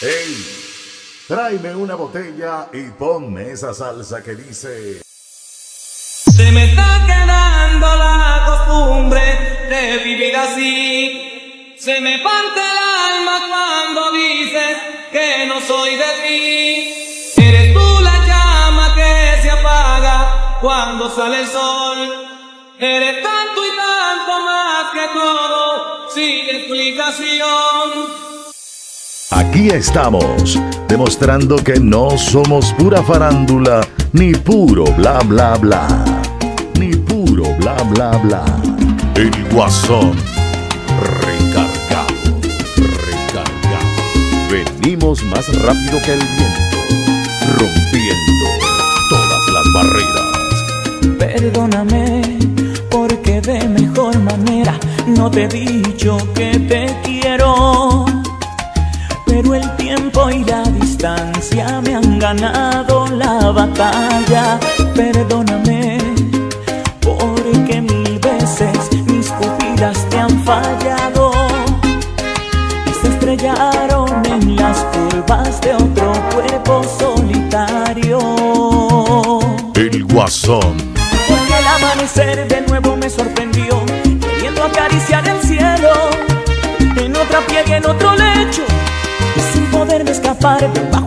Hey, tráeme una botella y ponme esa salsa que dice. Se me está quedando la costumbre de vivir así. Se me parte el alma cuando dices que no soy de ti. Eres tú la llama que se apaga cuando sale el sol. Eres tanto y tanto más que todo, sin explicación. Aquí estamos, demostrando que no somos pura farándula, ni puro bla bla bla, ni puro bla bla bla. El guasón recargado, recargado. Venimos más rápido que el viento, rompiendo todas las barreras. Perdóname, porque de mejor manera no te he dicho que te quiero. Pero el tiempo y la distancia me han ganado la batalla. Perdóname, porque mil veces mis pupilas te han fallado y se estrellaron en las curvas de otro cuerpo solitario. El guasón, Porque el amanecer de nuevo me sorprendió, queriendo acariciar el cielo, en otra piel y en otro lecho, parve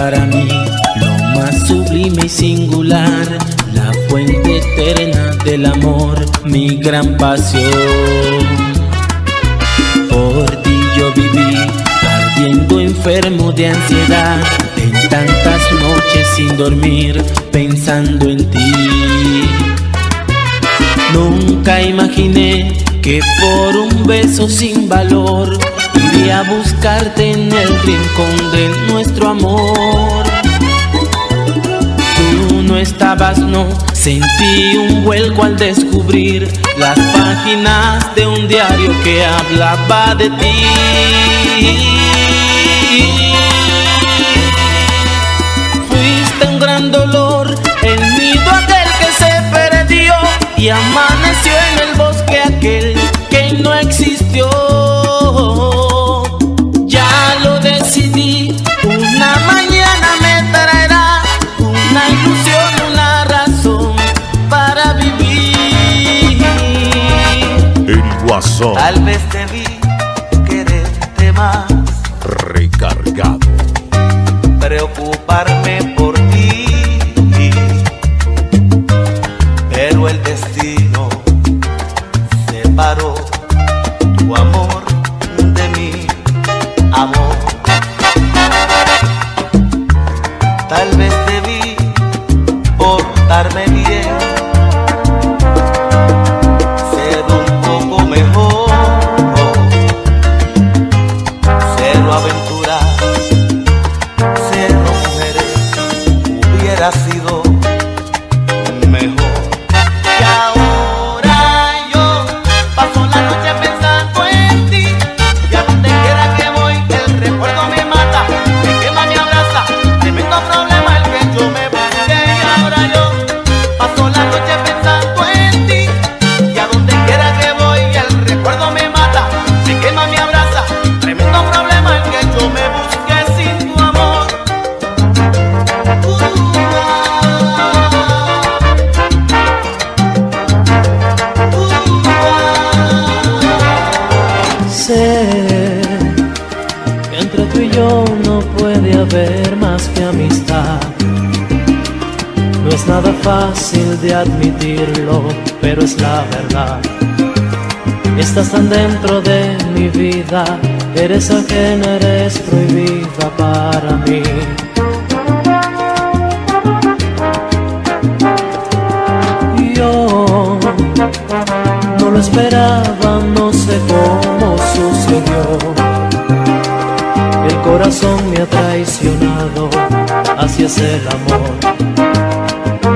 para mí lo más sublime y singular, la fuente eterna del amor, mi gran pasión. Por ti yo viví, ardiendo enfermo de ansiedad, en tantas noches sin dormir, pensando en ti. Nunca imaginé que por un beso sin valor a buscarte en el rincón de nuestro amor. Tú no estabas, no, sentí un vuelco al descubrir las páginas de un diario que hablaba de ti. Fuiste un gran dolor, el nido aquel que se perdió y amaneció en el bosque aquel que no existió. Tal vez debí quererte más, recargado. preocuparme por de admitirlo, pero es la verdad. Estás tan dentro de mi vida, eres ajena, eres prohibida para mí. Yo no lo esperaba, no sé cómo sucedió. El corazón me ha traicionado, así es el amor.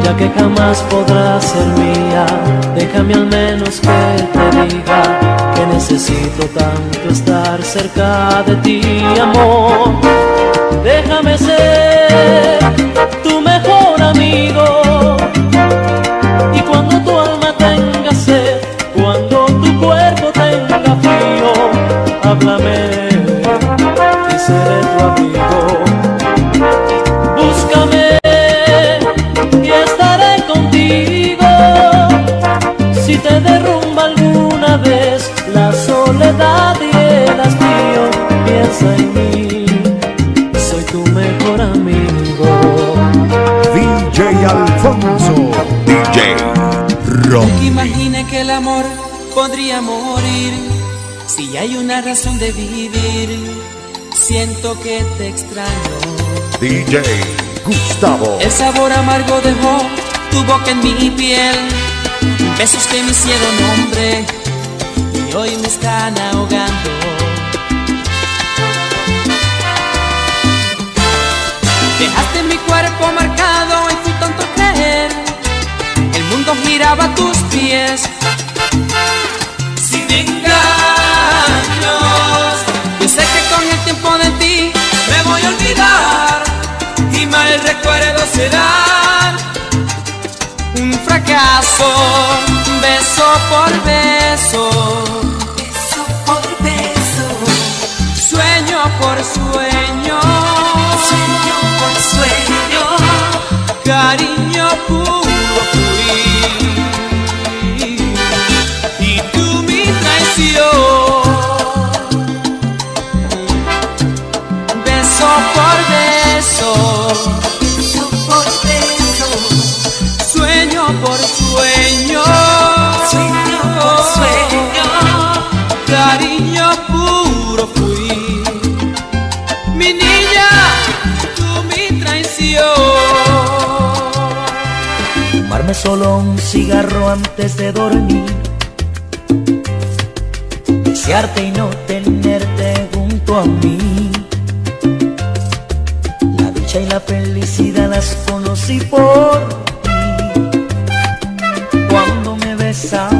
Ya que jamás podrás ser mía, déjame al menos que te diga que necesito tanto estar cerca de ti, amor. Déjame ser tu mejor amigo. Si te derrumba alguna vez la soledad y el hastío, piensa en mí. Soy tu mejor amigo. DJ Alfonso, DJ Ron. Imagina que el amor podría morir si hay una razón de vivir siento que te extraño. DJ Gustavo. El sabor amargo dejó tu boca en mi piel. Besos que me hicieron hombre y hoy me están ahogando. Dejaste mi cuerpo marcado y fui tonto creer. El mundo giraba a tus pies. Sin tiempo de ti me voy a olvidar y mal recuerdo será fracaso, beso por beso, beso solo un cigarro antes de dormir. Desearte y no tenerte junto a mí. La dicha y la felicidad las conocí por ti. Cuando me besabas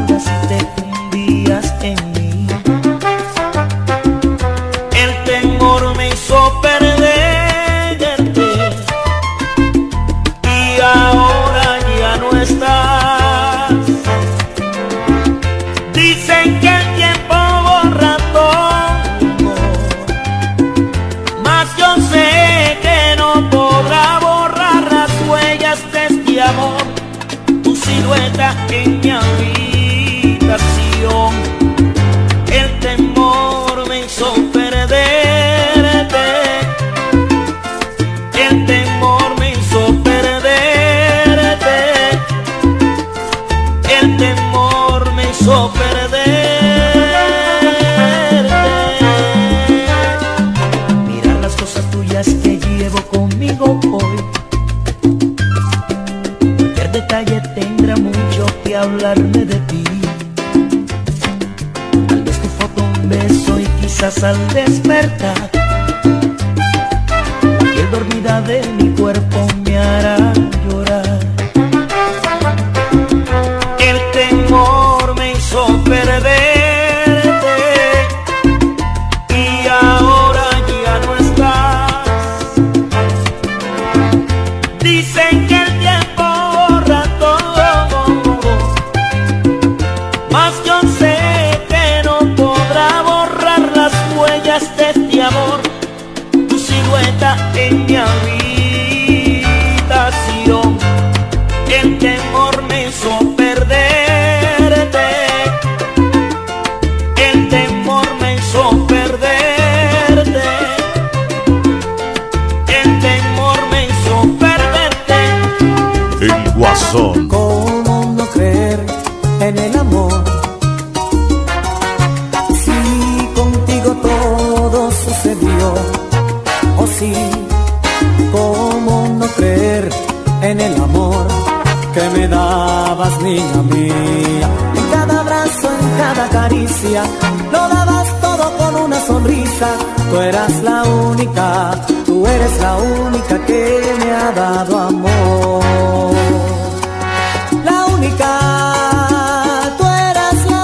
niña mía? En cada abrazo, en cada caricia, lo dabas todo con una sonrisa. Tú eras la única, tú eres la única que me ha dado amor. La única, tú eras la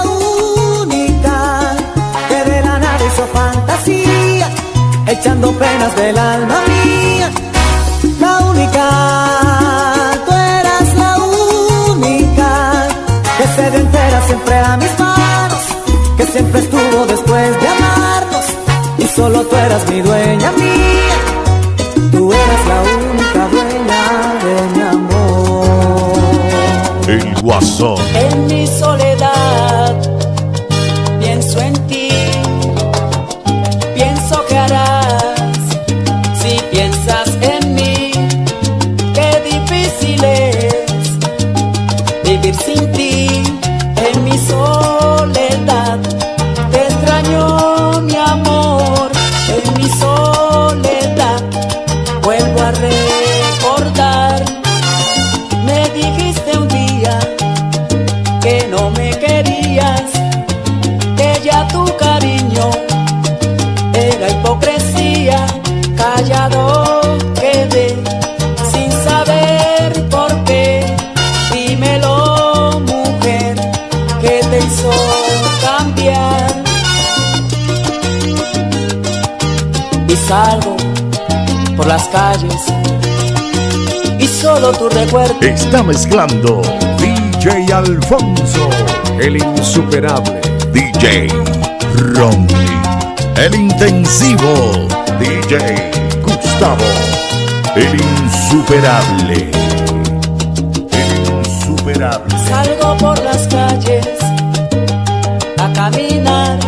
única que de la nada hizo fantasía, echando penas del alma mía. A mis manos, que siempre estuvo después de amarnos y solo tú eras mi dueña mía. Tú eras la única dueña de mi amor. El Guasón. En mi y solo tu recuerdo Está mezclando DJ Alfonso, el insuperable. DJ Ronnie, el intensivo DJ Gustavo, el insuperable, el insuperable. Salgo por las calles a caminar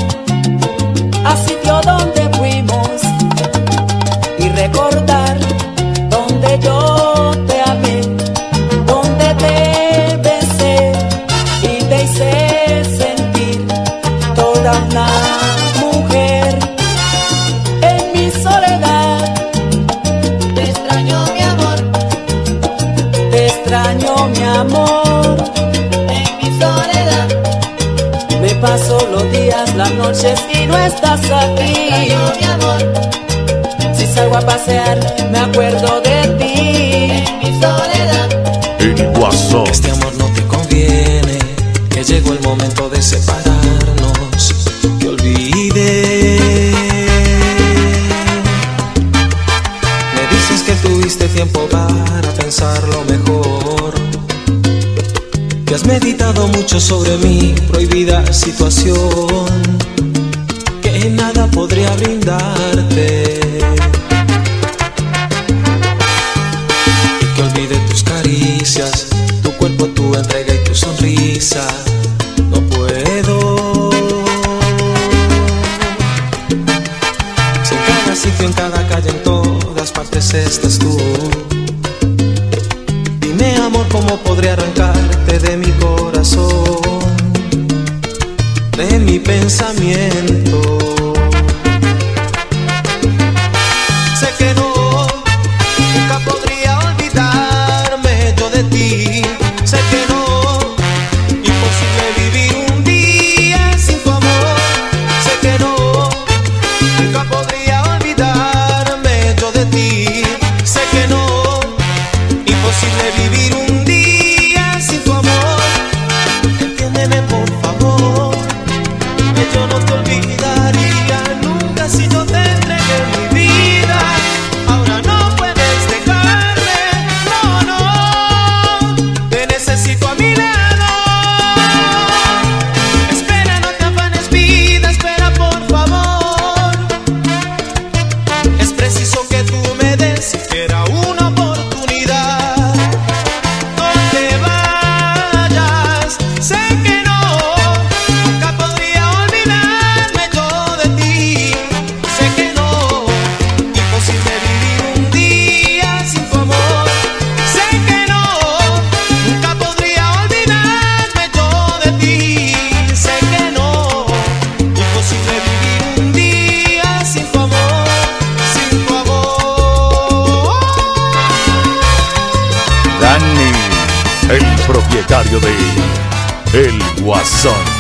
mucho sobre mi prohibida situación, que nada podría brindarte. y que olvide tus caricias, tu cuerpo, tu entrega y tu sonrisa. No puedo. Si en cada sitio, en cada calle, en todas partes estás tú. Dime, amor, cómo podré arrancarte pensamiento. Guasón.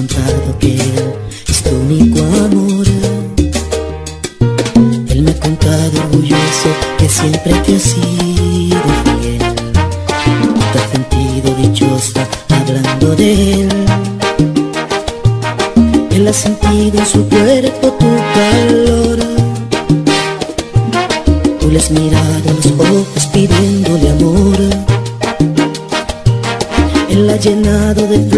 encontrado que él es tu único amor. Él me ha contado orgulloso que siempre te ha sido fiel. Te has sentido dichosa hablando de él. Él ha sentido en su cuerpo tu calor. Tú le has mirado a los ojos pidiéndole amor. Él ha llenado de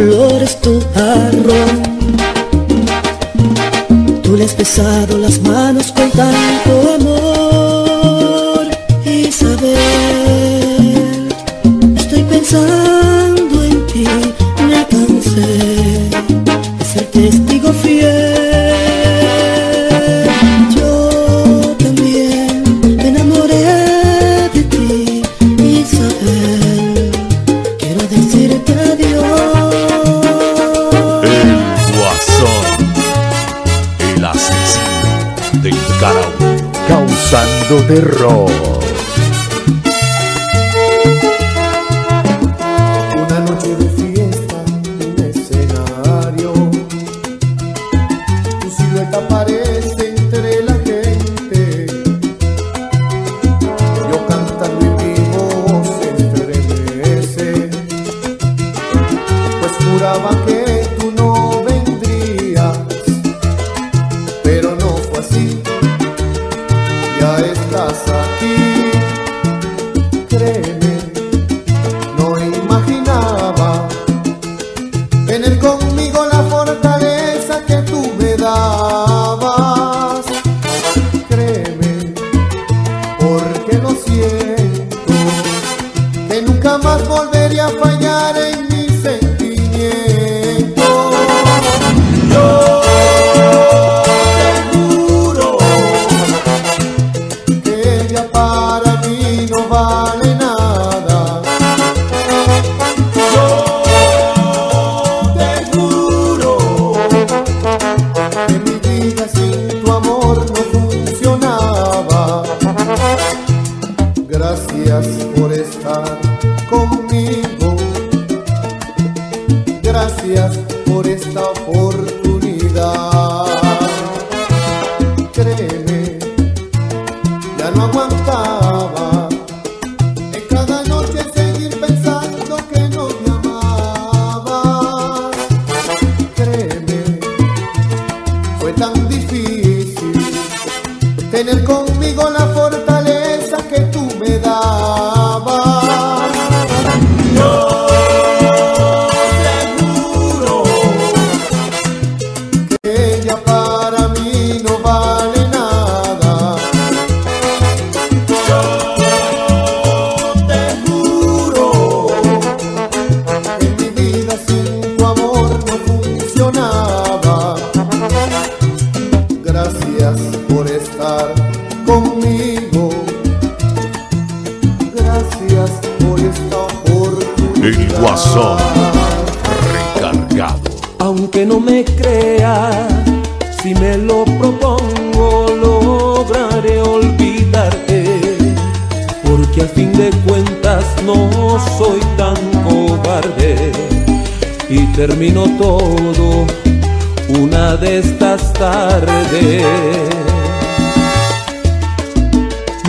perro. aquí. Créeme. Conmigo. Gracias por esta oportunidad. Y termino todo una de estas tardes.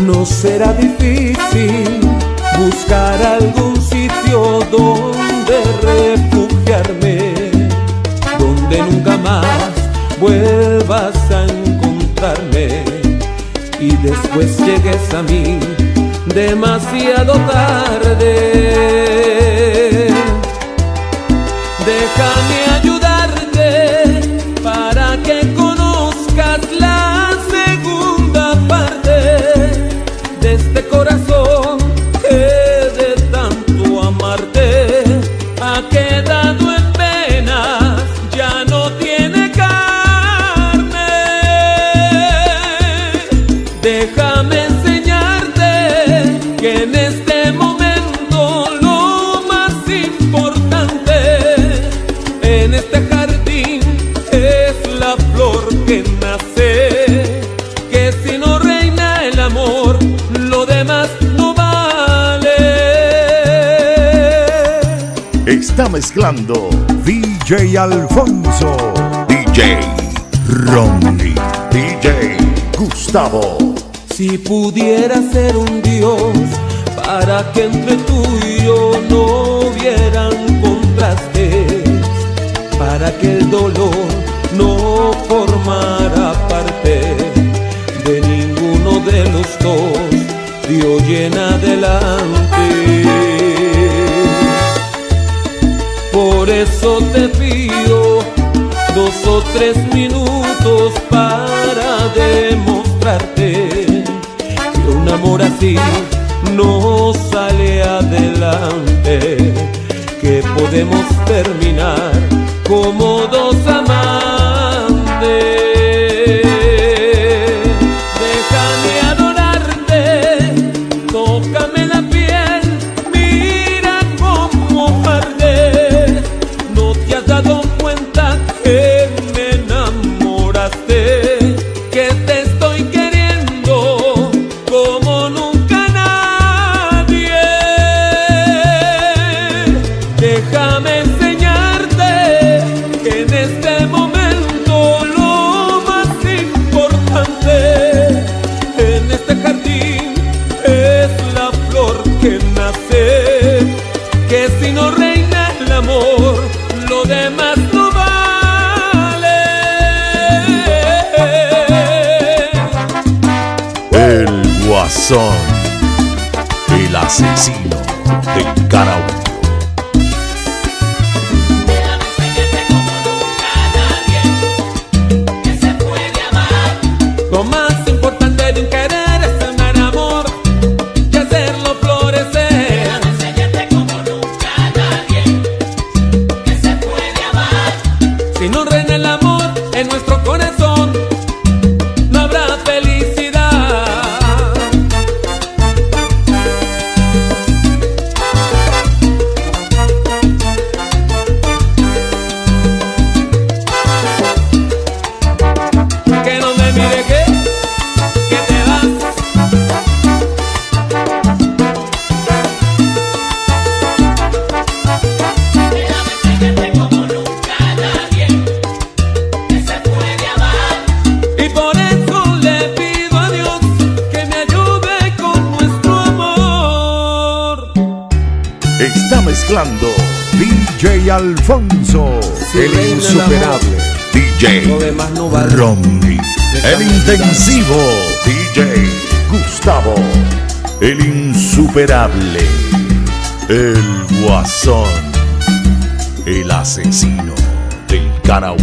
No será difícil buscar algún sitio donde refugiarme, donde nunca más vuelvas a encontrarme y después llegues a mí demasiado tarde. Déjame ayudarte Está mezclando DJ Alfonso, DJ Ronnie, DJ Gustavo. Si pudiera ser un Dios para que entre tú y yo no hubieran contrastes, para que el dolor no formara parte de ninguno de los dos, Dios llena adelante. Por eso te pido dos o tres minutos para demostrarte que un amor así no sale adelante, que podemos terminar como dos amantes. Si no reina el amor, lo demás no vale. El Guasón. El asesino del karaoke. Alfonso, El insuperable. DJ no vale. Ronnie, el intensivo DJ Gustavo, el insuperable, el guasón, el asesino del Caraú.